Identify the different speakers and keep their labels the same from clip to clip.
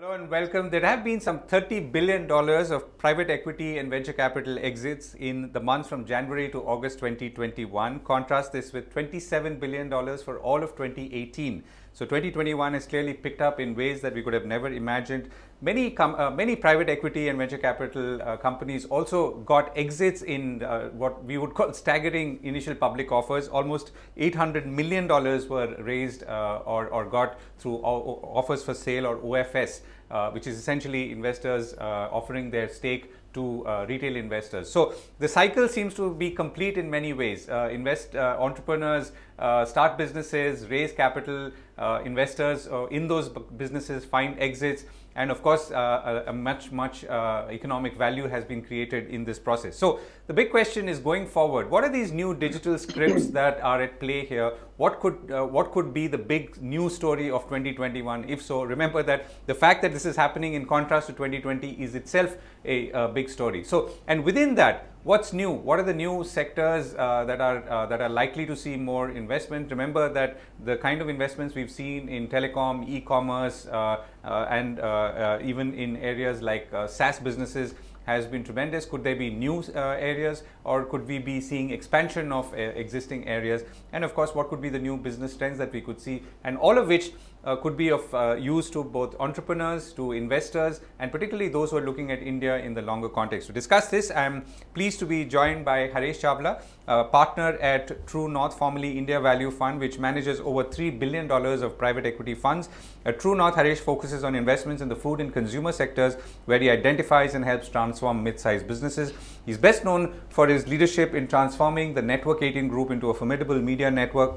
Speaker 1: Hello and welcome. There have been some $30 billion of private equity and venture capital exits in the months from January to August 2021. Contrast this with $27 billion for all of 2018. So 2021 has clearly picked up in ways that we could have never imagined. Many, uh, many private equity and venture capital uh, companies also got exits in uh, what we would call staggering initial public offers. Almost $800 million were raised uh, or, or got through offers for sale or OFS, uh, which is essentially investors uh, offering their stake to uh, retail investors. So the cycle seems to be complete in many ways. Uh, invest uh, entrepreneurs start businesses, raise capital, uh, investors uh, in those businesses find exits, and of course, a, a, much much economic value has been created in this process. So the big question is going forward. What are these new digital scripts that are at play here? What could what could be the big new story of 2021? If so, remember that the fact that this is happening in contrast to 2020 is itself a, a big story. So and within that What's new? What are the new sectors uh, that are uh, that are likely to see more investment? Remember that the kind of investments we've seen in telecom, e-commerce, uh, uh and uh, uh, even in areas like SaaS businesses has been tremendous. Could there be new areas, or could we be seeing expansion of existing areas? And of course, what could be the new business trends that we could see? And all of which uh, could be of uh, use to both entrepreneurs, to investors, and particularly those who are looking at India in the longer context. To discuss this, I am pleased to be joined by Haresh Chawla, uh, partner at True North, formerly India Value Fund, which manages over $3 billion of private equity funds. At True North, Haresh focuses on investments in the food and consumer sectors, where he identifies and helps transform mid-sized businesses. He's best known for his leadership in transforming the Network 18 group into a formidable media network.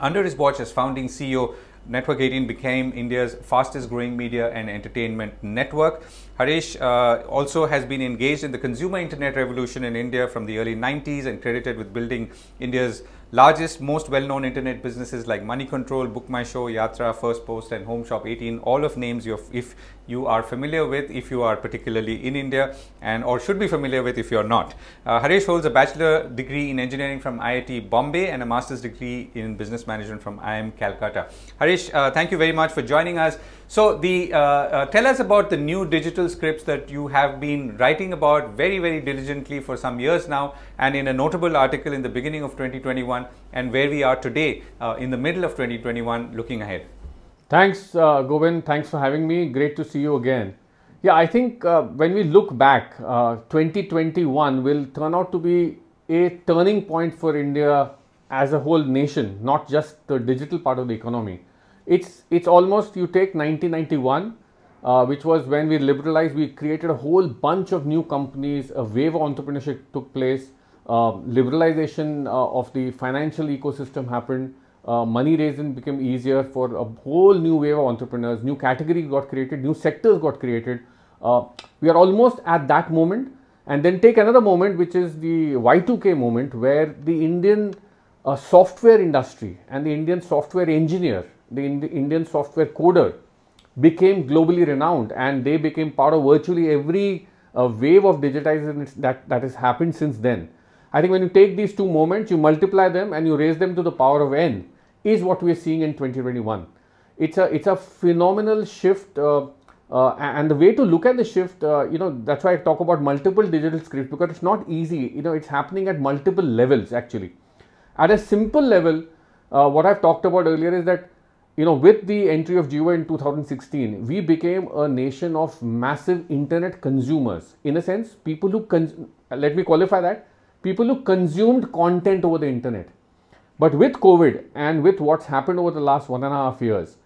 Speaker 1: Under his watch as founding CEO, Network 18 became India's fastest growing media and entertainment network. Haresh uh, also has been engaged in the consumer internet revolution in India from the early 90s and credited with building India's largest, most well-known internet businesses like Moneycontrol, Book My Show, Yatra, Firstpost and HomeShop18, all of names if you are familiar with if you are particularly in India and or should be familiar with if you're not. Uh, Haresh holds a bachelor degree in engineering from IIT Bombay and a master's degree in business management from IIM Calcutta. Haresh, uh, thank you very much for joining us. So the uh, uh, tell us about the new digital scripts that you have been writing about very very diligently for some years now and in a notable article in the beginning of 2021 and where we are today uh, in the middle of 2021 looking ahead.
Speaker 2: Thanks, uh, Govind. Thanks for having me. Great to see you again. Yeah, I think uh, when we look back, uh, 2021 will turn out to be a turning point for India as a whole nation, not just the digital part of the economy. It's it's almost you take 1991, uh, which was when we liberalized. We created a whole bunch of new companies. A wave of entrepreneurship took place. Uh, liberalization uh, of the financial ecosystem happened uh, money raising became easier for a whole new wave of entrepreneurs, new categories got created, new sectors got created. Uh, we are almost at that moment. And then take another moment, which is the Y2K moment, where the Indian uh, software industry and the Indian software engineer, the, the Indian software coder, became globally renowned and they became part of virtually every uh, wave of digitization that, that has happened since then. I think when you take these two moments, you multiply them and you raise them to the power of n, is what we are seeing in 2021. It's a it's a phenomenal shift. Uh, uh, and the way to look at the shift, uh, you know, that's why I talk about multiple digital scripts because it's not easy. You know, it's happening at multiple levels actually. At a simple level, uh, what I've talked about earlier is that, you know, with the entry of Jio in 2016, we became a nation of massive internet consumers. In a sense, people who, let me qualify that, people who consumed content over the internet. But with COVID and with what's happened over the last one and a half years,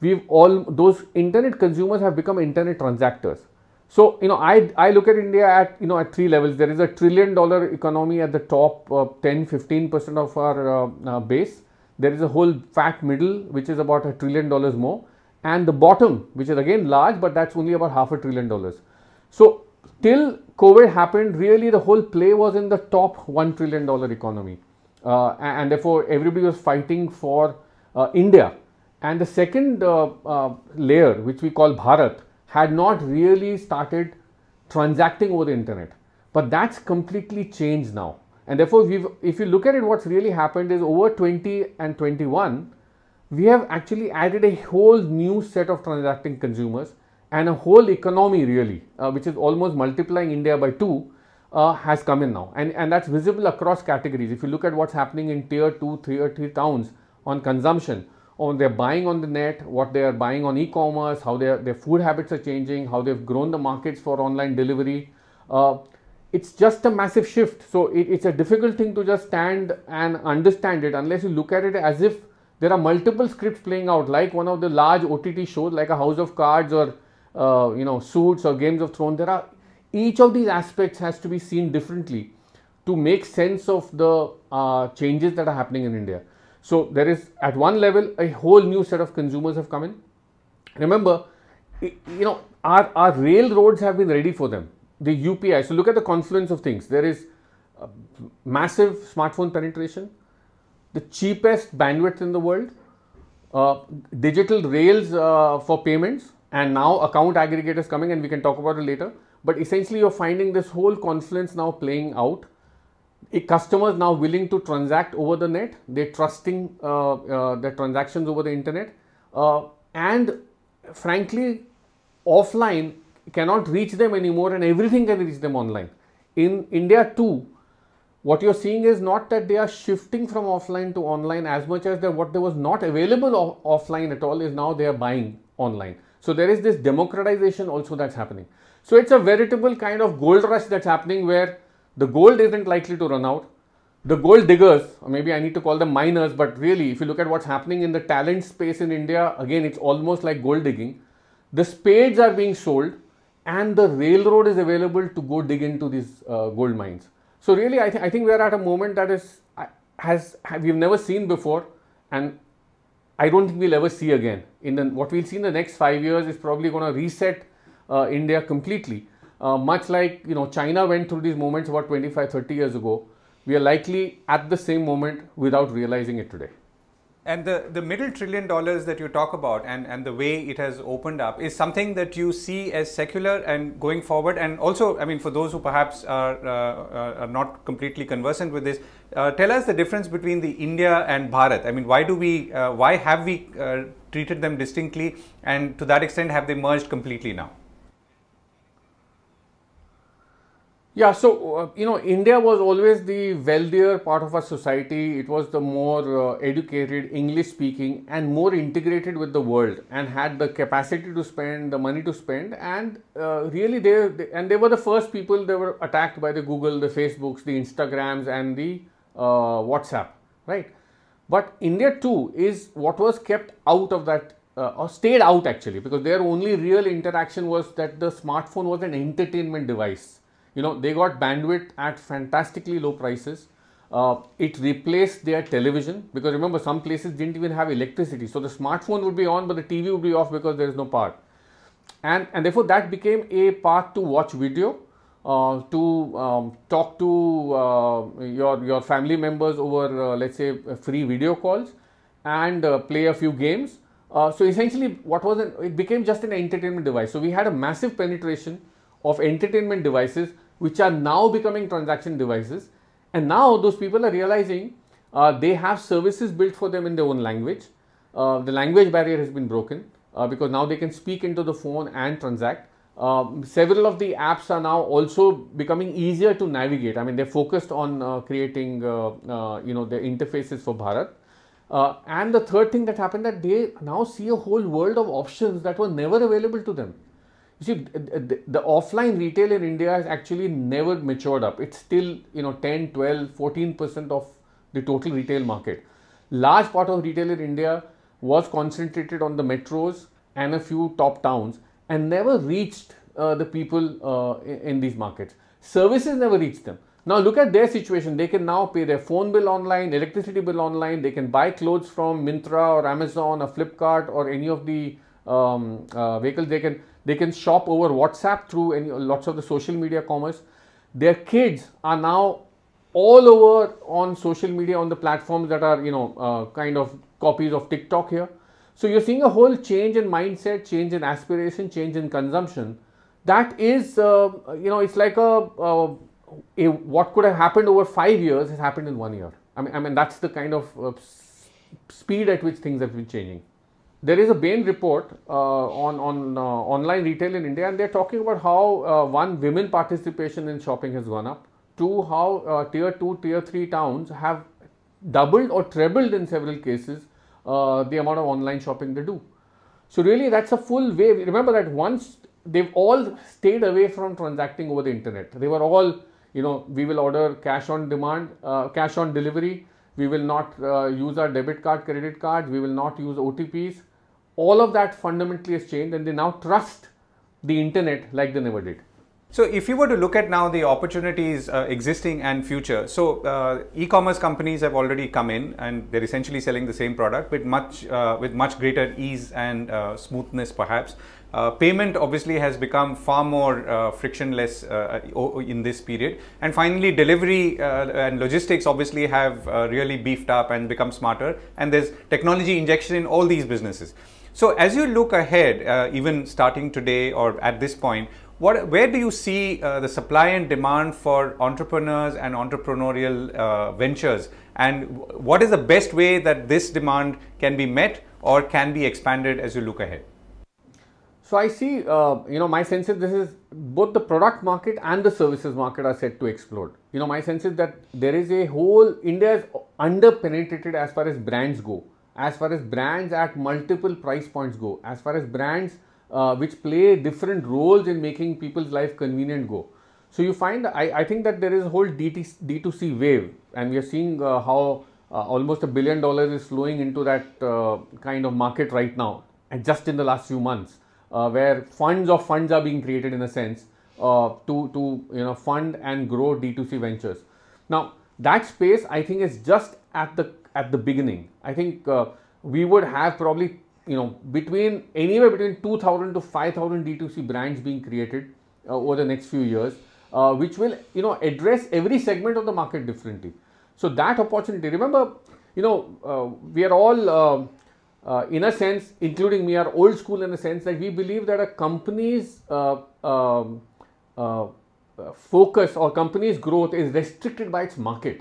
Speaker 2: we've all those internet consumers have become internet transactors. So you know, I I look at India at you know at three levels. There is a trillion dollar economy at the top, uh, 10, 15 percent of our uh, uh, base. There is a whole fat middle, which is about a trillion dollars more, and the bottom, which is again large, but that's only about half a trillion dollars. So till COVID happened, really the whole play was in the top one trillion dollar economy. Uh, and therefore everybody was fighting for uh, India. And the second uh, layer, which we call Bharat, had not really started transacting over the internet. But that's completely changed now. And therefore, if you look at it, what's really happened is over 20 and 21, we have actually added a whole new set of transacting consumers. and a whole economy really, uh, which is almost multiplying India by two, uh, has come in now. And, and that's visible across categories. If you look at what's happening in tier two, tier three towns on consumption, on they're buying on the net, what they are buying on e-commerce, how their, their food habits are changing, how they've grown the markets for online delivery. Uh, it's just a massive shift. So it, it's a difficult thing to just stand and understand it unless you look at it as if there are multiple scripts playing out, like one of the large OTT shows, like a House of Cards or uh, you know Suits or Games of Thrones. There are each of these aspects has to be seen differently to make sense of the uh, changes that are happening in India. So there is at one level a whole new set of consumers have come in. Remember, you know our, our railroads have been ready for them. The UPI. So look at the confluence of things. There is massive smartphone penetration, the cheapest bandwidth in the world, uh, digital rails uh, for payments, and now account aggregators coming, and we can talk about it later. But essentially, you're finding this whole confluence now playing out. Customers now willing to transact over the net. They're trusting uh, uh, their transactions over the internet. Uh, and frankly offline cannot reach them anymore and everything can reach them online. In india too what you're seeing is not that they are shifting from offline to online as much as that what there was not available off- offline at all is now they are buying online. So there is this democratization also that's happening so it's a veritable kind of gold rush that's happening where the gold isn't likely to run out. The gold diggers, or maybe I need to call them miners, but really, if you look at what's happening in the talent space in India, again, it's almost like gold digging. The spades are being sold, and the railroad is available to go dig into these uh, gold mines. So, really, I, th- I think we are at a moment that is has we've never seen before, and I don't think we'll ever see again. In the, what we'll see in the next five years is probably going to reset India completely. Uh, much like you know China went through these moments about 25 30 years ago we are likely at the same moment without realizing it today
Speaker 1: and the, the middle trillion dollars that you talk about and, and the way it has opened up is something that you see as secular and going forward. And also, I mean, for those who perhaps are, uh, are not completely conversant with this, uh, tell us the difference between the India and Bharat. I mean, why do we, uh, why have we uh, treated them distinctly? And to that extent, have they merged completely now?
Speaker 2: Yeah, so uh, you know, India was always the wealthier part of our society. It was the more uh, educated, English speaking, and more integrated with the world, and had the capacity to spend, the money to spend, and uh, really they, they, and they were the first people that were attacked by the Google, the Facebooks, the Instagrams, and the uh, WhatsApp, right? But India too is what was kept out of that. Uh, or stayed out actually because their only real interaction was that the smartphone was an entertainment device you know they got bandwidth at fantastically low prices. Uh, it replaced their television because remember some places didn't even have electricity. So the smartphone would be on but the tv would be off because there is no power. And and therefore that became a path to watch video uh, to um, talk to uh, your your family members over uh, let's say free video calls and uh, play a few games. Uh, so essentially what was it? It became just an entertainment device. So we had a massive penetration of entertainment devices which are now becoming transaction devices. And now those people are realizing uh, they have services built for them in their own language. Uh, the language barrier has been broken uh, because now they can speak into the phone and transact. Um, several of the apps are now also becoming easier to navigate. I mean they're focused on uh, creating uh, uh, you know the interfaces for bharat. And the third thing that happened that they now see a whole world of options that were never available to them you see, the, the, offline retail in India has actually never matured up. It's still, you know, 10, 12, 14% of the total retail market. Large part of retail in India was concentrated on the metros and a few top towns and never reached uh, the people uh, in, these markets. Services never reached them. Now look at their situation. They can now pay their phone bill online, electricity bill online. They can buy clothes from Myntra or Amazon or Flipkart or any of the um, uh, vehicles. They can they can shop over WhatsApp through any, lots of the social media commerce. Their kids are now all over on social media on the platforms that are you know uh, kind of copies of TikTok here. So you're seeing a whole change in mindset, change in aspiration, change in consumption. That is uh, you know it's like a, a, a, what could have happened over five years has happened in one year. I mean I mean that's the kind of uh, speed at which things have been changing. There is a Bain report uh, on on uh, online retail in India, and they're talking about how uh, one women participation in shopping has gone up. Two, how uh, tier two, tier three towns have doubled or trebled in several cases uh, the amount of online shopping they do. So really, that's a full wave. Remember that once they've all stayed away from transacting over the internet. They were all, you know, we will order cash on demand, uh, cash on delivery. We will not use our debit card, credit card. We will not use OTPs. All of that fundamentally has changed, and they now trust the internet like they never did.
Speaker 1: So, if you were to look at now the opportunities uh, existing and future, so uh, e-commerce companies have already come in and they're essentially selling the same product with much uh, with much greater ease and uh, smoothness, perhaps. Uh, payment obviously has become far more uh, frictionless in this period, and finally, delivery and logistics obviously have really beefed up and become smarter. And there's technology injection in all these businesses. So, as you look ahead, even starting today or at this point, what, where do you see uh, the supply and demand for entrepreneurs and entrepreneurial uh, ventures? And what is the best way that this demand can be met or can be expanded as you look ahead?
Speaker 2: So I see, uh, you know, my sense is this is both the product market and the services market are set to explode. You know, my sense is that there is a whole India is under penetrated as far as brands go, as far as brands at multiple price points go, as far as brands uh, which play different roles in making people's life convenient go. So you find, I, I think that there is a whole DT, D2C wave and we are seeing uh, how uh, almost a billion dollars is flowing into that uh, kind of market right now and just in the last few months uh, where funds of funds are being created in a sense uh, to, to you know fund and grow D2C ventures. Now that space I think is just at the at the beginning. I think we would have probably you know between anywhere between 2000 to 5000 d2c brands being created uh, over the next few years uh, which will you know address every segment of the market differently so that opportunity remember you know uh, we are all uh, uh, in a sense including me are old school in the sense that we believe that a company's uh, um, focus or company's growth is restricted by its market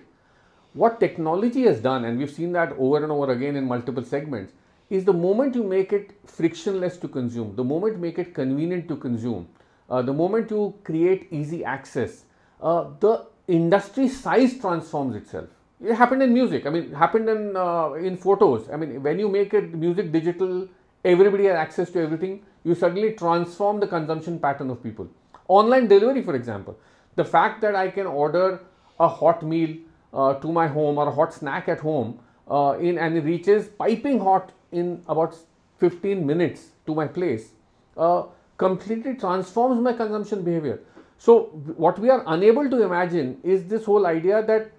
Speaker 2: what technology has done and we've seen that over and over again in multiple segments is the moment you make it frictionless to consume, the moment you make it convenient to consume, uh, the moment you create easy access, uh, the industry size transforms itself. It happened in music. I mean, happened in uh, in photos. I mean, when you make it music digital, everybody has access to everything. You suddenly transform the consumption pattern of people. Online delivery, for example, the fact that I can order a hot meal to my home or a hot snack at home uh, in and it reaches piping hot in about 15 minutes to my place uh, completely transforms my consumption behavior. So, what we are unable to imagine is this whole idea that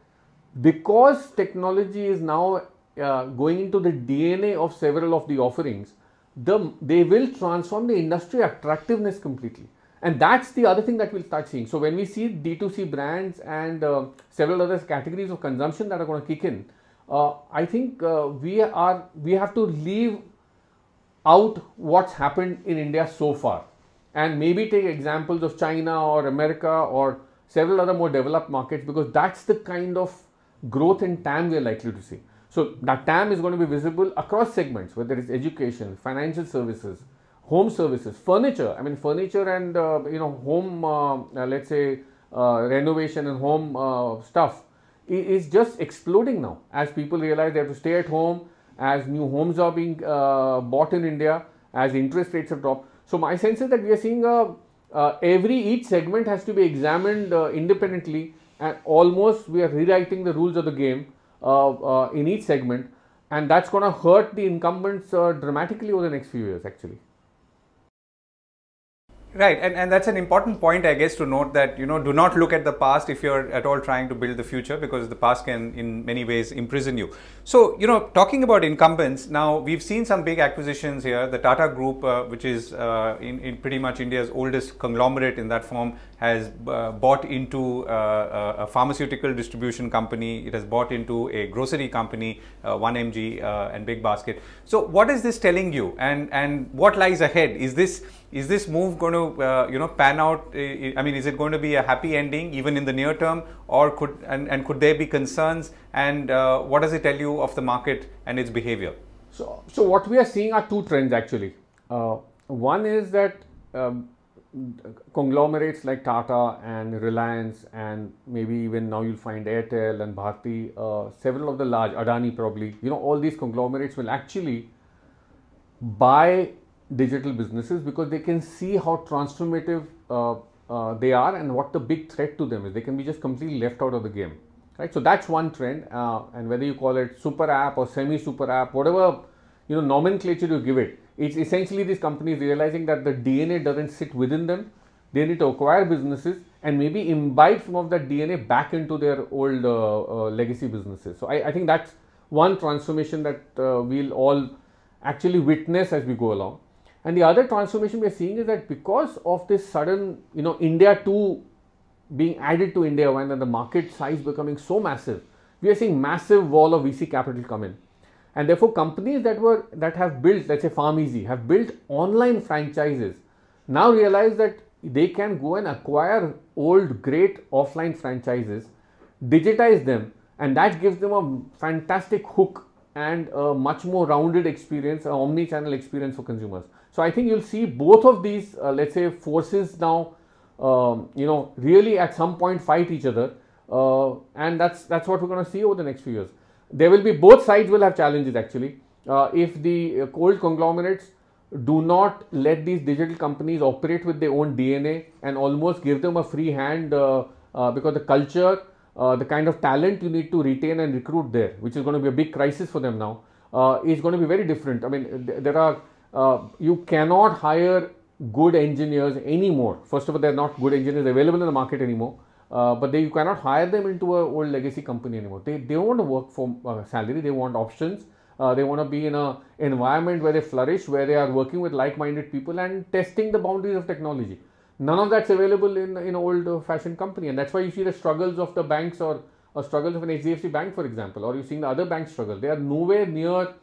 Speaker 2: because technology is now uh, going into the DNA of several of the offerings, the, they will transform the industry attractiveness completely. And that's the other thing that we'll start seeing. So, when we see D2C brands and uh, several other categories of consumption that are going to kick in, uh, I think uh, we are we have to leave out what's happened in India so far, and maybe take examples of China or America or several other more developed markets because that's the kind of growth in TAM we are likely to see. So that TAM is going to be visible across segments, whether it's education, financial services, home services, furniture. I mean, furniture and uh, you know home, uh, uh, let's say uh, renovation and home uh, stuff is just exploding now as people realize they have to stay at home, as new homes are being bought in India, as interest rates have dropped. So my sense is that we are seeing a, every each segment has to be examined independently, and almost we are rewriting the rules of the game in each segment, and that's going to hurt the incumbents uh, dramatically over the next few years, actually.
Speaker 1: Right, and, and that's an important point, I guess, to note that you know do not look at the past if you're at all trying to build the future because the past can, in many ways, imprison you. So you know, talking about incumbents, now we've seen some big acquisitions here. The Tata Group, uh, which is uh, in, in pretty much India's oldest conglomerate in that form, has uh, bought into uh, a pharmaceutical distribution company. It has bought into a grocery company, 1mg uh, and BigBasket. So what is this telling you, and and what lies ahead? Is this is this move going to uh, you know pan out? I mean is it going to be a happy ending even in the near term? Or could and, and could there be concerns? And uh, what does it tell you of the market and its behavior?
Speaker 2: So, so what we are seeing are two trends actually. Uh, one is that um, conglomerates like Tata and Reliance and maybe even now you'll find Airtel and Bharti, uh, several of the large, Adani probably, you know, all these conglomerates will actually buy digital businesses because they can see how transformative uh, uh, they are and what the big threat to them is. They can be just completely left out of the game, right? So that's one trend, uh, and whether you call it super app or semi super app, whatever you know nomenclature you give it, it's essentially these companies realizing that the DNA doesn't sit within them. They need to acquire businesses and maybe imbibe some of that DNA back into their old uh, uh, legacy businesses. So I, I, think that's one transformation that uh, we'll all actually witness as we go along. And the other transformation we're seeing is that because of this sudden, you know, India 2 being added to India 1 and the market size becoming so massive, we are seeing massive wall of VC capital come in. And therefore, companies that were that have built, let's say PharmEasy, have built online franchises, now realize that they can go and acquire old great offline franchises, digitize them, and that gives them a fantastic hook and a much more rounded experience, an omni-channel experience for consumers. So I think you'll see both of these, uh, let's say, forces now, um, you know, really at some point fight each other, uh, and that's that's what we're going to see over the next few years. There will be both sides will have challenges actually. Uh, if the cold conglomerates do not let these digital companies operate with their own DNA and almost give them a free hand uh, uh, because the culture, uh, the kind of talent you need to retain and recruit there, which is going to be a big crisis for them now, is going to be very different. I mean, th- there are uh, you cannot hire good engineers anymore. First of all, they're not good engineers available in the market anymore. Uh, but they, you cannot hire them into a old legacy company anymore. They, they want to work for uh, salary. They want options. Uh, they want to be in a environment where they flourish, where they are working with like-minded people and testing the boundaries of technology. None of that's available in in old-fashioned company, and that's why you see the struggles of the banks or, struggles of an HDFC bank, for example, or you see the other banks struggle. They are nowhere near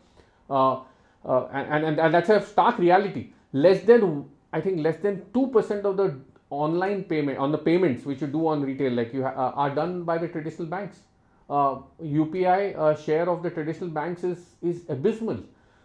Speaker 2: uh, and, and, and that's a stark reality. Less than, I think, less than 2% of the online payment, on the payments which you do on retail, like you ha- uh, are done by the traditional banks. Uh, UPI uh, share of the traditional banks is, is abysmal.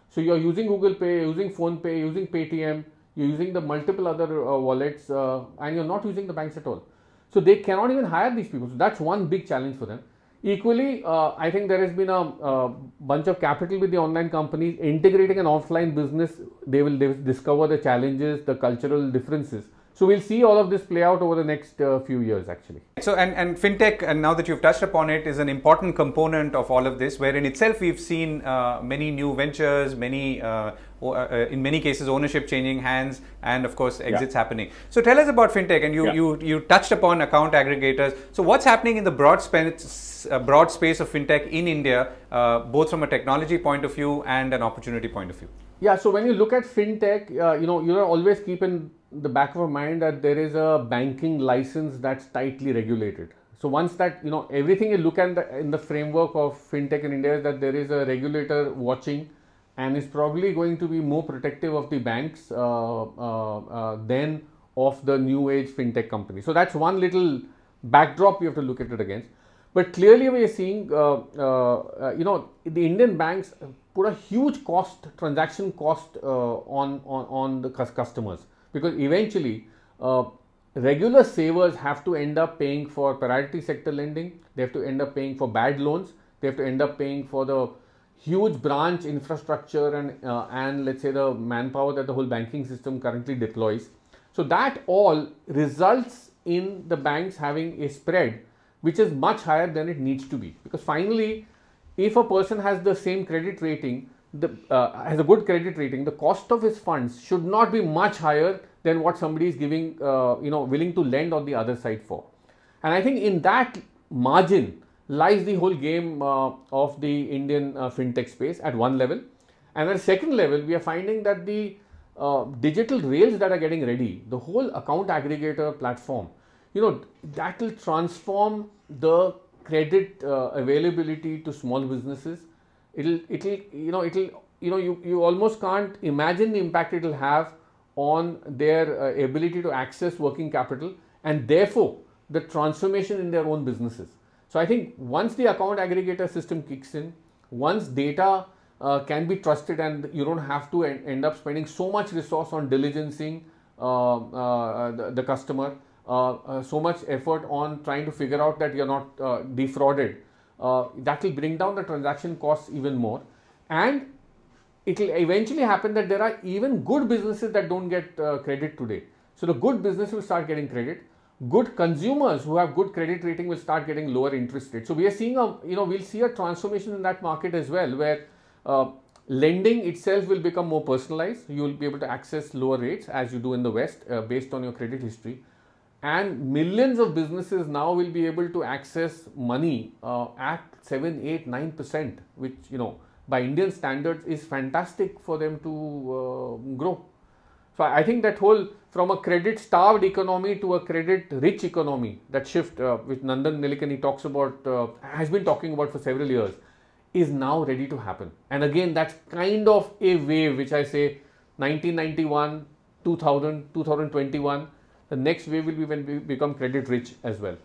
Speaker 2: So you're using Google Pay, using PhonePe, using Paytm, you're using the multiple other uh, wallets, uh, and you're not using the banks at all. So they cannot even hire these people. So that's one big challenge for them. Equally, uh, I think there has been a, a, bunch of capital with the online companies integrating an offline business. They will discover the challenges, the cultural differences. So we'll see all of this play out over the next uh, few years, actually.
Speaker 1: So and and fintech, and now that you've touched upon it, is an important component of all of this. Where in itself we've seen uh, many new ventures, many uh, uh, in many cases ownership changing hands, and of course exits yeah. happening. So tell us about fintech, and you yeah. you you touched upon account aggregators. So what's happening in the broad space uh, broad space of fintech in India, uh, both from a technology point of view and an opportunity point of view?
Speaker 2: Yeah. So when you look at fintech, you know you always keep in the back of our mind that there is a banking license that's tightly regulated. So once that you know everything you look at the, in the framework of fintech in India is that there is a regulator watching and is probably going to be more protective of the banks uh, uh, uh, than of the new age fintech company. So that's one little backdrop you have to look at it against. But clearly we are seeing uh, uh, you know the Indian banks put a huge cost transaction cost uh, on, on on the customers. Because eventually uh, regular savers have to end up paying for priority sector lending they have to end up paying for bad loans they have to end up paying for the huge branch infrastructure and uh, and let's say the manpower that the whole banking system currently deploys. So that all results in the banks having a spread which is much higher than it needs to be. Because finally if a person has the same credit rating the, uh, has a good credit rating, the cost of his funds should not be much higher than what somebody is giving, uh, you know, willing to lend on the other side for. And I think in that margin lies the whole game uh, of the Indian uh, fintech space at one level. And at second level, we are finding that the uh, digital rails that are getting ready, the whole account aggregator platform, you know, that will transform the credit uh, availability to small businesses it'll it'll you know it'll you know you, you almost can't imagine the impact it'll have on their uh, ability to access working capital and therefore the transformation in their own businesses. So i think once the account aggregator system kicks in once data uh, can be trusted and you don't have to en- end up spending so much resource on diligencing uh, uh, the, the, customer, Uh, uh, so much effort on trying to figure out that you're not uh, defrauded. that will bring down the transaction costs even more. And it will eventually happen that there are even good businesses that don't get credit today. So the good business will start getting credit good consumers who have good credit rating will start getting lower interest rates. So we are seeing a, you know, we'll see a transformation in that market as well, where uh, lending itself will become more personalized. You will be able to access lower rates as you do in the West uh, based on your credit history. And millions of businesses now will be able to access money uh, at 7, 8, 9%, which, you know, by Indian standards is fantastic for them to uh, grow. So I think that whole from a credit starved economy to a credit rich economy, that shift uh, which Nandan Nilekani talks about, uh, has been talking about for several years, is now ready to happen. And again, that's kind of a wave which I say 1991, 2000, 2021. The next wave will be when we become credit rich as well.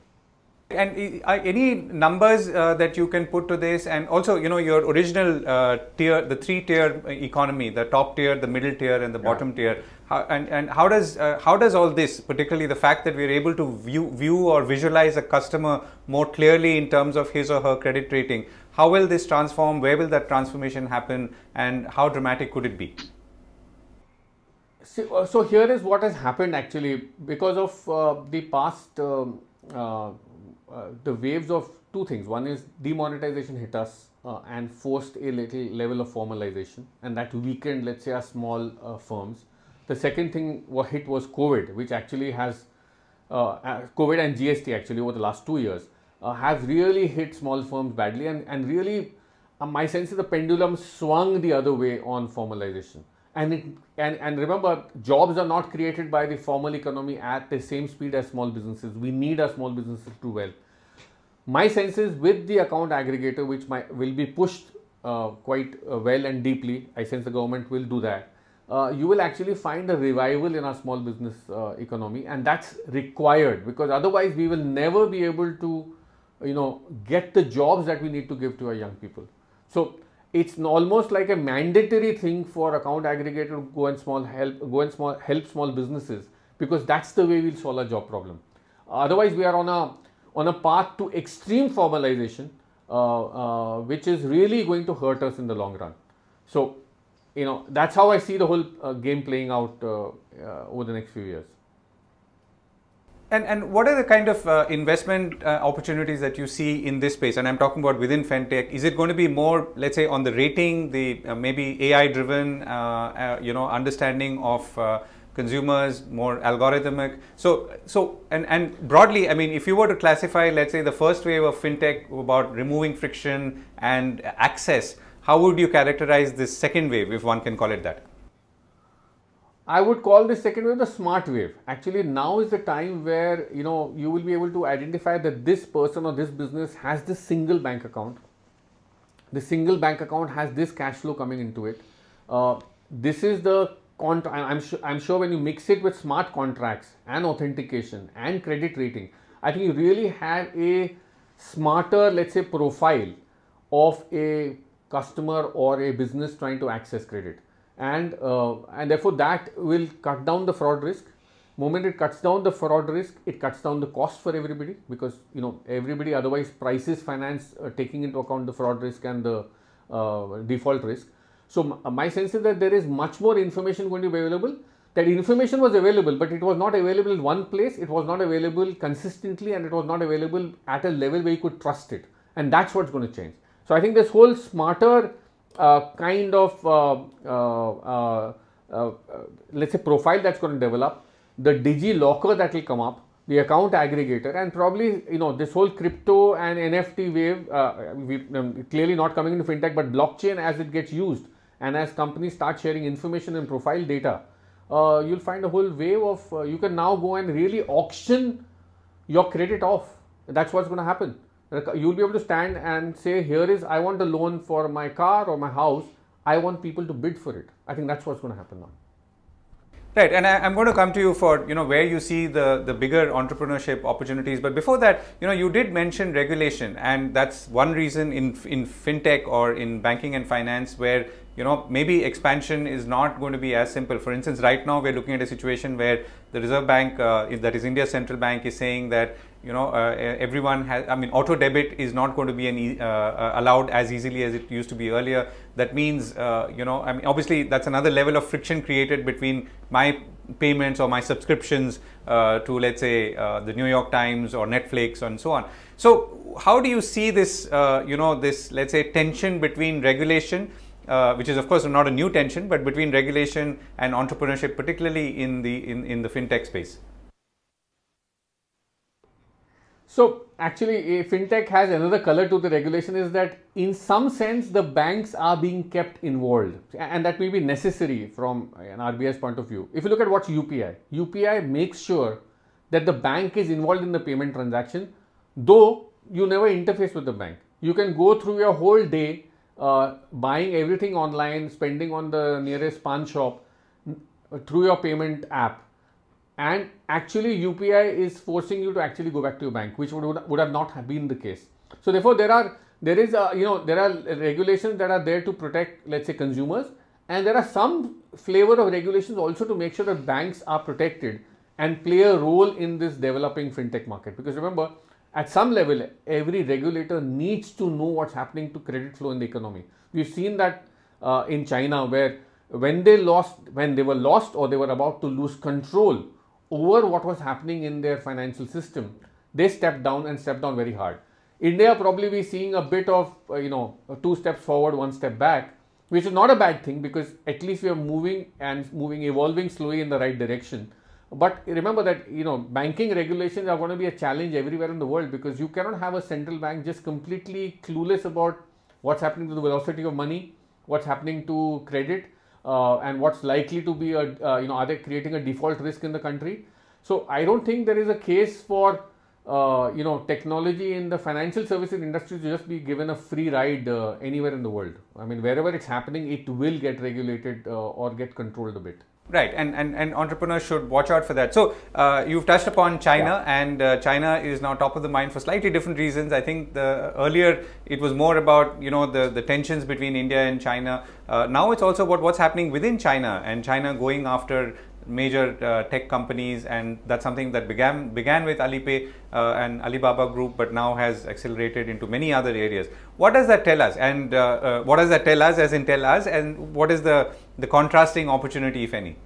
Speaker 1: And uh, any numbers uh, that you can put to this, and also, you know, your original uh, tier, the three-tier economy, the top tier, the middle tier, and the yeah. bottom tier. How, and and how does uh, how does all this, particularly the fact that we're able to view view or visualize a customer more clearly in terms of his or her credit rating, how will this transform? Where will that transformation happen? And how dramatic could it be?
Speaker 2: So, uh, so here is what has happened actually because of uh, the past. Um, uh, the waves of two things. One is demonetization hit us uh, and forced a little level of formalization, and that weakened, let's say, our small uh, firms. The second thing what hit was COVID, which actually has uh, COVID and GST actually over the last two years uh, have really hit small firms badly, and and really, my sense is the pendulum swung the other way on formalization. And, it, and, and remember, jobs are not created by the formal economy at the same speed as small businesses. We need our small businesses to do well. My sense is with the account aggregator, which might, will be pushed uh, quite uh, well and deeply, I sense the government will do that. Uh, you will actually find a revival in our small business uh, economy, and that's required because otherwise we will never be able to, you know, get the jobs that we need to give to our young people. So it's almost like a mandatory thing for account aggregator to go and small help go and small help small businesses because that's the way we'll solve a job problem. Otherwise, we are on a on a path to extreme formalization, uh, uh, which is really going to hurt us in the long run. So, you know that's how I see the whole uh, game playing out uh, uh, over the next few years.
Speaker 1: And, and what are the kind of uh, investment uh, opportunities that you see in this space? And I'm talking about within FinTech. Is it going to be more, let's say, on the rating, the uh, maybe AI-driven, uh, uh, you know, understanding of uh, consumers, more algorithmic? So, so and and broadly, I mean, if you were to classify, let's say, the first wave of FinTech about removing friction and access, how would you characterize this second wave, if one can call it that?
Speaker 2: I would call this second wave the smart wave. Actually, now is the time where you know you will be able to identify that this person or this business has this single bank account. The single bank account has this cash flow coming into it. Uh, this is the contract. I'm. I'm sure when you mix it with smart contracts and authentication and credit rating, I think you really have a smarter, let's say, profile of a customer or a business trying to access credit and uh, and therefore that will cut down the fraud risk. Moment it cuts down the fraud risk it cuts down the cost for everybody because you know everybody otherwise prices finance uh, taking into account the fraud risk and the uh, default risk. So my sense is that there is much more information going to be available. That information was available but it was not available in one place. It was not available consistently and it was not available at a level where you could trust it. And that's what's going to change. So i think this whole smarter uh, kind of uh, uh, let's say profile that's going to develop, the DigiLocker that will come up, the account aggregator, and probably you know this whole crypto and NFT wave. Uh, we, um, clearly not coming into fintech, but blockchain as it gets used, and as companies start sharing information and profile data, uh, you'll find a whole wave of. Uh, you can now go and really auction your credit off. That's what's going to happen you'll be able to stand and say here is i want a loan for my car or my house i want people to bid for it i think that's what's going to happen now
Speaker 1: Right, and I, am going to come to you for you know where you see the the bigger entrepreneurship opportunities. But before that, you know, you did mention regulation, and that's one reason in in fintech or in banking and finance where you know maybe expansion is not going to be as simple. For instance, right now we're looking at a situation where the Reserve Bank, uh, that is India's central bank, is saying that you know uh, everyone has i mean auto debit is not going to be e- uh, uh, allowed as easily as it used to be earlier that means uh, you know i mean obviously that's another level of friction created between my payments or my subscriptions uh, to let's say uh, the new york times or netflix and so on so how do you see this you know this let's say tension between regulation uh, which is of course not a new tension, but between regulation and entrepreneurship, particularly in the in, in the fintech space.
Speaker 2: So actually, fintech has another color to the regulation is that in some sense the banks are being kept involved, and that may be necessary from an RBI's point of view. If you look at what's UPI, UPI makes sure that the bank is involved in the payment transaction, though you never interface with the bank. You can go through your whole day uh, buying everything online, spending on the nearest paan shop through your payment app and actually UPI is forcing you to actually go back to your bank, which would, would have not been the case. So therefore, there are there is a, you know there are regulations that are there to protect let's say consumers, and there are some flavor of regulations also to make sure that banks are protected and play a role in this developing fintech market. Because remember, at some level, every regulator needs to know what's happening to credit flow in the economy. We've seen that uh, in China, where when they lost, when they were lost or they were about to lose control over what was happening in their financial system, they stepped down and stepped down very hard. India probably be seeing a bit of uh, you know two steps forward, one step back, which is not a bad thing because at least we are moving and moving, evolving slowly in the right direction. But remember that you know banking regulations are going to be a challenge everywhere in the world because you cannot have a central bank just completely clueless about what's happening to the velocity of money, what's happening to credit, uh, and what's likely to be a uh, you know are they creating a default risk in the country? So i don't think there is a case for uh, you know technology in the financial services industry to just be given a free ride uh, anywhere in the world. I mean wherever it's happening it will get regulated uh, or get controlled a bit
Speaker 1: Right, and, and, and entrepreneurs should watch out for that. So, uh, you've touched upon China, yeah. and uh, China is now top of the mind for slightly different reasons. I think the earlier it was more about you know the, the tensions between India and China. Uh, now it's also about what's happening within China, and China going after major uh, tech companies, and that's something that began began with Alipay uh, and Alibaba Group, but now has accelerated into many other areas. What does that tell us? And uh, uh what does that tell us, as in tell us, and what is the the contrasting opportunity, if any?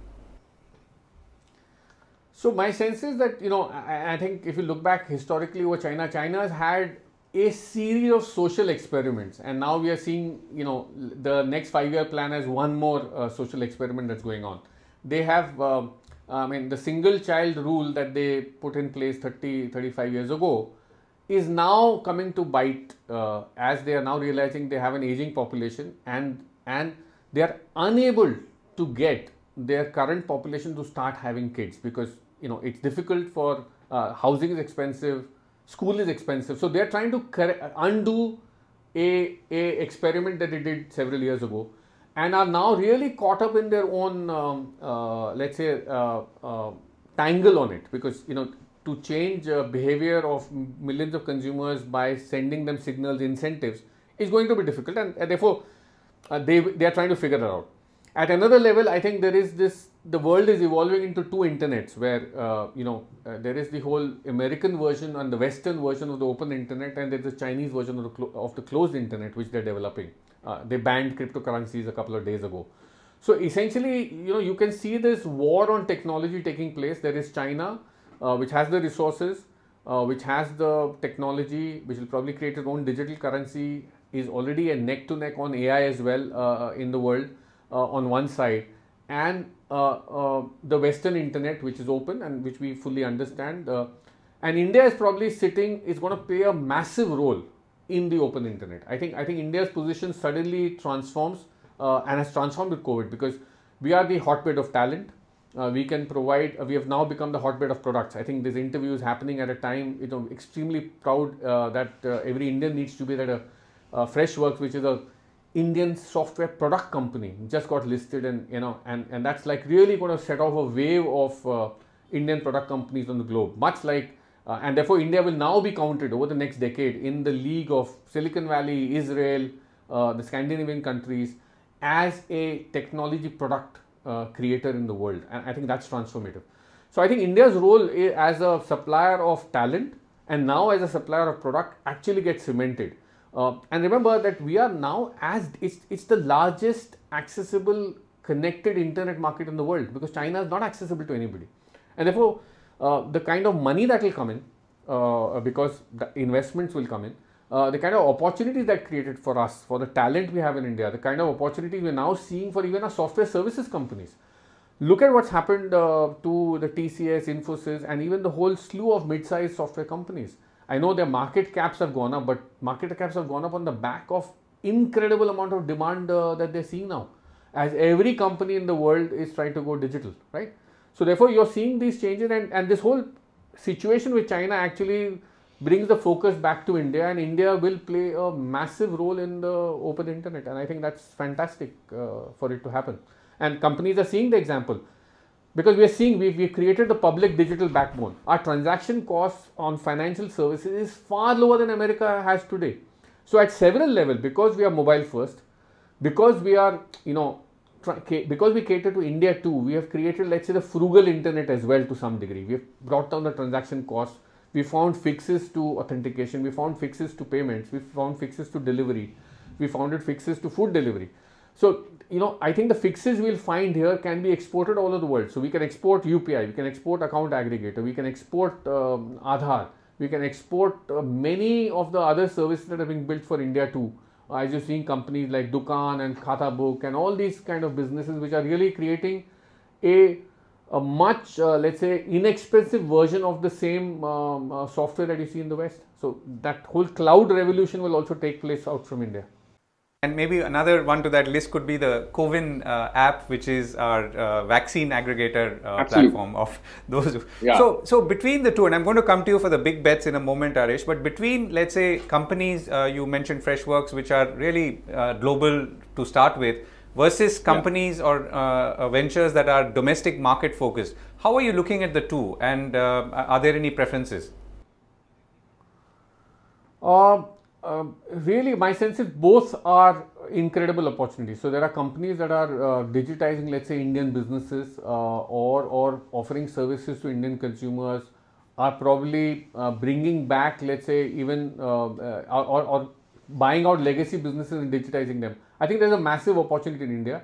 Speaker 2: So my sense is that you know I, I think if you look back historically over China, China has had a series of social experiments and now we are seeing you know the next five year plan as one more uh, social experiment that's going on they have, uh, I mean, the single child rule that they put in place 30, 35 years ago is now coming to bite uh, as they are now realizing they have an aging population and and they are unable to get their current population to start having kids because you know it's difficult for uh, housing is expensive school is expensive. So they are trying to undo a, a experiment that they did several years ago and are now really caught up in their own, um, uh, let's say, uh, uh, tangle on it because you know to change uh, behavior of millions of consumers by sending them signals, incentives is going to be difficult, and, and therefore uh, they they are trying to figure it out. At another level, I think there is this. The world is evolving into two internets, where uh, you know there is the whole American version and the Western version of the open internet, and there is the Chinese version of the, clo- of the closed internet, which they're developing. Uh, they banned cryptocurrencies a couple of days ago. So essentially, you know, you can see this war on technology taking place. There is China, uh, which has the resources, uh, which has the technology, which will probably create its own digital currency, is already a neck to neck on AI as well uh, in the world uh, on one side, and uh, the Western internet, which is open and which we fully understand. and India is probably sitting, is going to play a massive role in the open internet. I think I think India's position suddenly transforms uh, and has transformed with COVID because we are the hotbed of talent. Uh, we can provide. Uh, we have now become the hotbed of products. I think this interview is happening at a time. You know, extremely proud uh, that uh, every Indian needs to be at a uh, Freshworks, which is a Indian software product company just got listed, and you know, and and that's like really going to set off a wave of uh, Indian product companies on the globe, much like. Uh, and therefore, India will now be counted over the next decade in the league of Silicon Valley, Israel, uh, the Scandinavian countries, as a technology product uh, creator in the world. And I think that's transformative. So I think India's role as a supplier of talent and now as a supplier of product actually gets cemented. Uh, and remember that we are now as it's, it's the largest accessible connected internet market in the world because China is not accessible to anybody. And therefore, uh, the kind of money that will come in uh, because the investments will come in, uh, the kind of opportunities that created for us, for the talent we have in India, the kind of opportunities we're now seeing for even our software services companies. Look at what's happened uh, to the TCS, Infosys, and even the whole slew of mid-sized software companies. I know their market caps have gone up, but market caps have gone up on the back of incredible amount of demand uh, that they're seeing now. As every company in the world is trying to go digital, right? So therefore, you're seeing these changes, and, and this whole situation with China actually brings the focus back to India, and India will play a massive role in the open internet, and I think that's fantastic uh, for it to happen. And companies are seeing the example because we are seeing we've, we've created the public digital backbone. Our transaction costs on financial services is far lower than America has today. So at several levels, because we are mobile first, because we are you know because we cater to India too, we have created let's say the frugal internet as well to some degree. We have brought down the transaction costs. We found fixes to authentication. We found fixes to payments. We found fixes to delivery. We found fixes to food delivery. So you know, I think the fixes we'll find here can be exported all over the world. So we can export UPI, we can export account aggregator, we can export um, Aadhaar, we can export uh, many of the other services that are being built for India too. Uh, as you're seeing companies like Dukaan and Khatabook and all these kind of businesses which are really creating a, a much, uh, let's say, inexpensive version of the same um, uh, software that you see in the West. So that whole cloud revolution will also take place out from India.
Speaker 1: And maybe another one to that list could be the CoWIN uh, app, which is our uh, vaccine aggregator uh, platform of those. Yeah. So, so between the two, and I'm going to come to you for the big bets in a moment, Haresh. But between, let's say, companies uh, you mentioned Freshworks, which are really uh, global to start with, versus companies yeah. or uh, ventures that are domestic market focused, how are you looking at the two, and are there any preferences?
Speaker 2: um, really, my sense is both are incredible opportunities. So there are companies that are uh, digitizing, let's say, Indian businesses uh, or or offering services to Indian consumers, are probably uh, bringing back, let's say, even uh, uh, or, or buying out legacy businesses and digitizing them. I think there's a massive opportunity in India.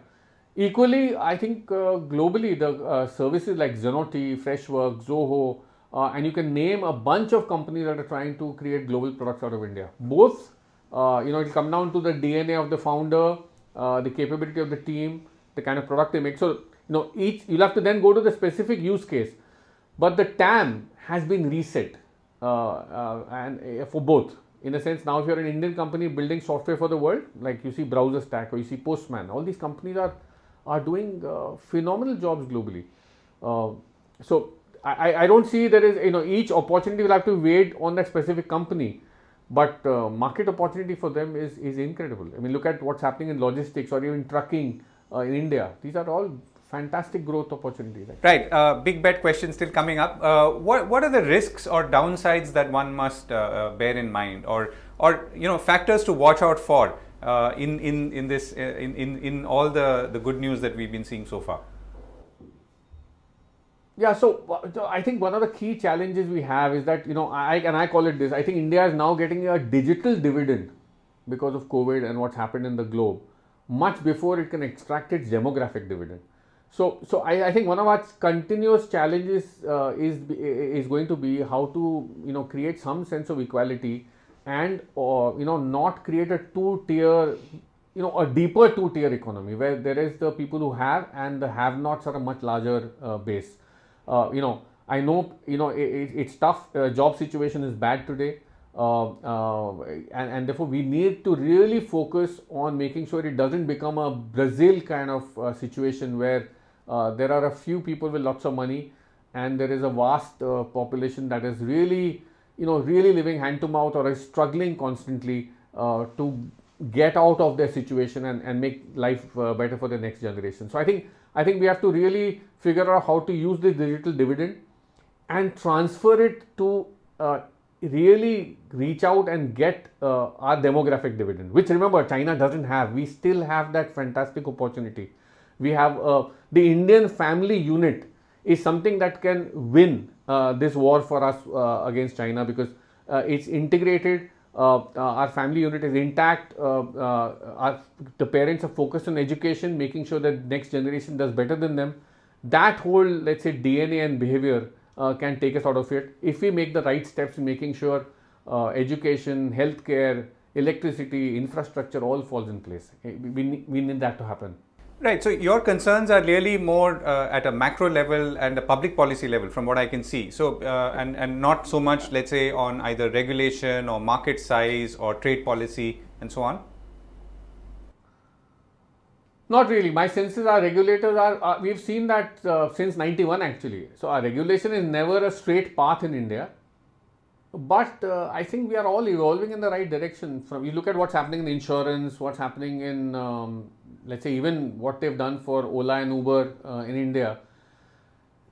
Speaker 2: Equally, I think globally the services like Zenoti, Freshworks, Zoho, uh, and you can name a bunch of companies that are trying to create global products out of India. Both, uh, you know, it'll come down to the DNA of the founder, uh, the capability of the team, the kind of product they make. So, you know, each you'll have to then go to the specific use case. But the TAM has been reset, uh, uh, and uh, for both. In a sense, now if you're an Indian company building software for the world, like you see BrowserStack or you see Postman, all these companies are are doing phenomenal jobs globally. so I, I don't see there is you know each opportunity will have to wait on that specific company. But uh, market opportunity for them is is incredible. I mean look at what's happening in logistics or even trucking uh, in india. These are all fantastic growth opportunities
Speaker 1: right. Uh, big bet question still coming up. Uh, what what are the risks or downsides that one must uh, uh, bear in mind? Or or you know factors to watch out for in in in this in, in in all the the good news that we've been seeing so far
Speaker 2: yeah, so, so, I think one of the key challenges we have is that you know I and I call it this. I think India is now getting a digital dividend because of COVID and what's happened in the globe, much before it can extract its demographic dividend. So, so I, I think one of our continuous challenges uh, is is going to be how to you know create some sense of equality and or uh, you know not create a two tier you know a deeper two tier economy where there is the people who have and the have nots are a much larger uh, base uh, you know, I know, you know, it, it, it's tough. Uh, job situation is bad today. Uh, uh, and, and therefore we need to really focus on making sure it doesn't become a Brazil kind of uh, situation where uh, there are a few people with lots of money and there is a vast population that is really, you know, really living hand to mouth or is struggling constantly to get out of their situation and, and make life uh, better for the next generation. So I think I think we have to really figure out how to use this digital dividend and transfer it to uh, really reach out and get uh, our demographic dividend, which remember China doesn't have. We still have that fantastic opportunity. We have uh, the Indian family unit is something that can win uh, this war for us uh, against China because uh, it's integrated. Our family unit is intact. Our, the parents are focused on education, making sure that next generation does better than them. That whole, let's say, DNA and behavior uh, can take us out of it if we make the right steps in making sure uh, education, healthcare, electricity, infrastructure all falls in place. Eh, we, we need that to happen.
Speaker 1: Right. So your concerns are really more uh, at a macro level and a public policy level, from what I can see. So uh, and and not so much, let's say, on either regulation or market size or trade policy and so on.
Speaker 2: Not really. My senses are regulators are, uh, we've seen that uh, since 91 actually. So our regulation is never a straight path in India. But uh, I think we are all evolving in the right direction. From you look at what's happening in insurance, what's happening in, um, let's say, even what they've done for Ola and Uber uh, in India.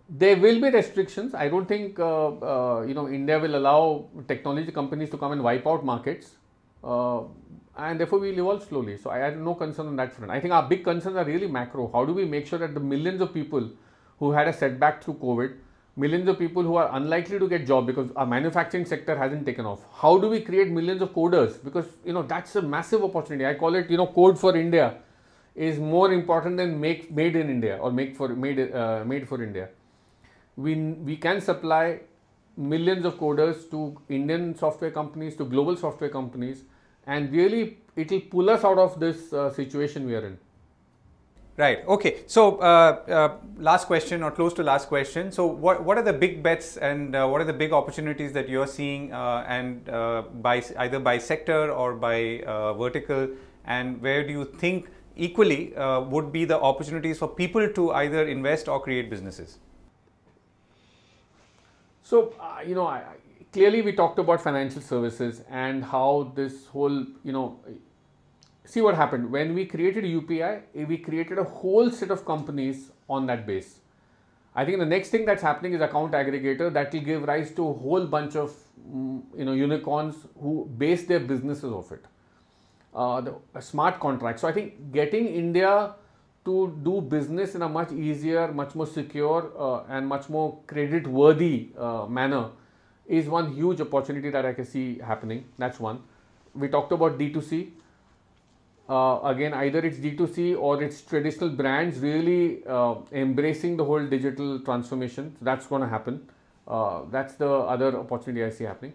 Speaker 2: There will be restrictions. I don't think uh, uh, you know India will allow technology companies to come and wipe out markets and therefore we'll evolve slowly. So I have no concern on that front. I think our big concerns are really macro. How do we make sure that the millions of people who had a setback through COVID, millions of people who are unlikely to get job because our manufacturing sector hasn't taken off. How do we create millions of coders? Because you know that's a massive opportunity. I call it you know code for India is more important than make made in India or make for made uh, made for India. We we can supply millions of coders to Indian software companies to global software companies and really it will pull us out of this uh, situation we are in.
Speaker 1: Right. Okay. So, uh, uh, last question or close to last question. So, what what are the big bets and uh, what are the big opportunities that you are seeing, uh, and uh, by either by sector or by vertical, and where do you think equally would be the opportunities for people to either invest or create businesses?
Speaker 2: So, you know, I, clearly we talked about financial services and how this whole, you know, see what happened when we created UPI, we created a whole set of companies on that base. I think the next thing that's happening is account aggregator that will give rise to a whole bunch of mm, you know unicorns who base their businesses off it. Uh, the smart contract. So I think getting India to do business in a much easier, much more secure, uh, and much more credit worthy uh, manner is one huge opportunity that I can see happening. That's one. We talked about D2C. Uh, again, either it's D2C or it's traditional brands really uh, embracing the whole digital transformation. So that's going to happen. Uh, that's the other opportunity I see happening.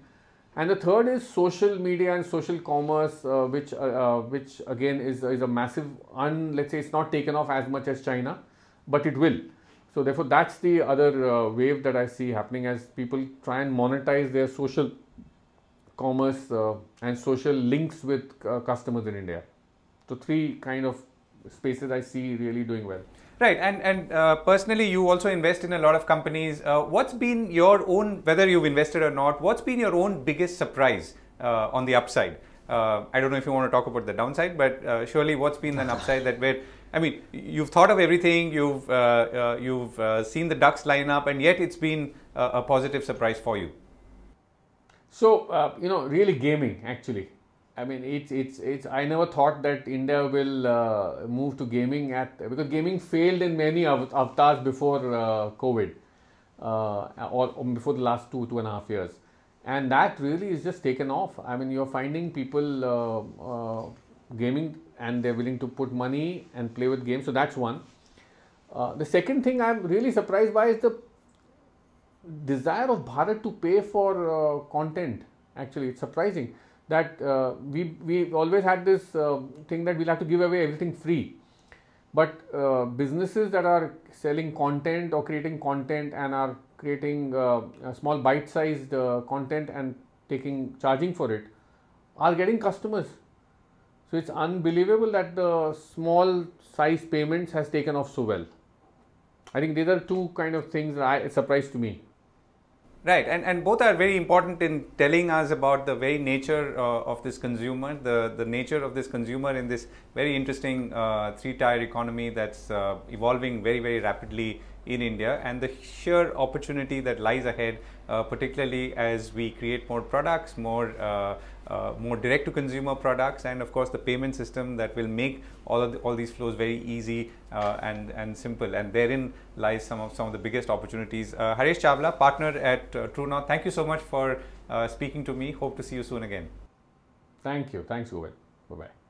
Speaker 2: And the third is social media and social commerce, uh, which uh, uh, which again is is a massive. Un, let's say it's not taken off as much as China, but it will. So therefore, that's the other wave that I see happening as people try and monetize their social commerce and social links with customers in India. So three kind of spaces I see really doing well.
Speaker 1: Right, and and uh, personally, you also invest in a lot of companies. Uh, what's been your own, whether you've invested or not, what's been your own biggest surprise uh, on the upside? I don't know if you want to talk about the downside, but surely, what's been an upside that where I mean, you've thought of everything, you've, uh, uh, you've uh, seen the ducks line up, and yet it's been a, a positive surprise for you.
Speaker 2: So, uh, you know, really gaming actually. I mean, it's, it's, it's, I never thought that India will uh, move to gaming at, because gaming failed in many av- avatars before uh, COVID or, or, before the last two, two and a half years. And that really is just taken off. I mean, you're finding people gaming and they're willing to put money and play with games. So that's one. Uh, the second thing I'm really surprised by is the desire of Bharat to pay for uh, content. Actually, it's surprising that uh, we we always had this uh, thing that we'll have to give away everything free, but uh, businesses that are selling content or creating content and are creating uh, small bite-sized content and taking charging for it are getting customers so it's unbelievable that the small size payments has taken off so well. I think these are two kind of things that I, surprised to me.
Speaker 1: Right, and, and both are very important in telling us about the very nature uh, of this consumer, the, the nature of this consumer in this very interesting uh, three tier economy that's uh, evolving very, very rapidly in India, and the sheer opportunity that lies ahead, uh, particularly as we create more products, more uh, uh, more direct to consumer products and of course the payment system that will make all of the, all these flows very easy uh, and and simple. And therein lies some of some of the biggest opportunities. Uh, Haresh Chawla partner at uh, True North thank you so much for uh, speaking to me. Hope to see you soon again.
Speaker 2: Thank you. Thanks Govind. Bye bye